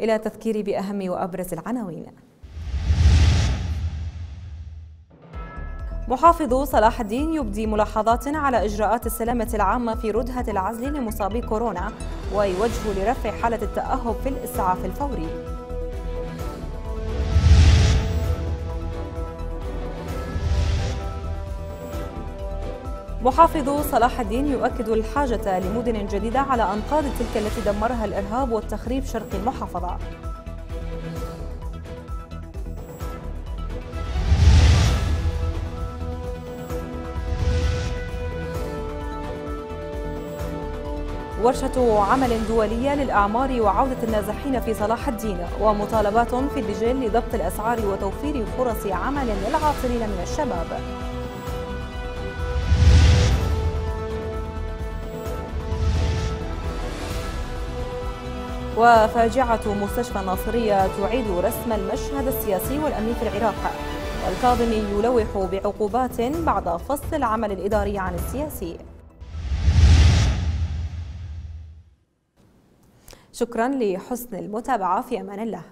إلى تذكير بأهم وأبرز العناوين. محافظ صلاح الدين يبدي ملاحظات على إجراءات السلامة العامة في ردهة العزل لمصابي كورونا ويوجه لرفع حالة التأهب في الإسعاف الفوري. محافظ صلاح الدين يؤكد الحاجة لمدن جديدة على أنقاض تلك التي دمرها الإرهاب والتخريب شرق المحافظة. ورشة عمل دولية للأعمار وعودة النازحين في صلاح الدين ومطالبات في اللجان لضبط الأسعار وتوفير فرص عمل للعاطلين من الشباب. وفاجعة مستشفى الناصرية تعيد رسم المشهد السياسي والأمني في العراق. والكاظمي يلوح بعقوبات بعد فصل العمل الإداري عن السياسي. شكرا لحسن المتابعة في أمان الله.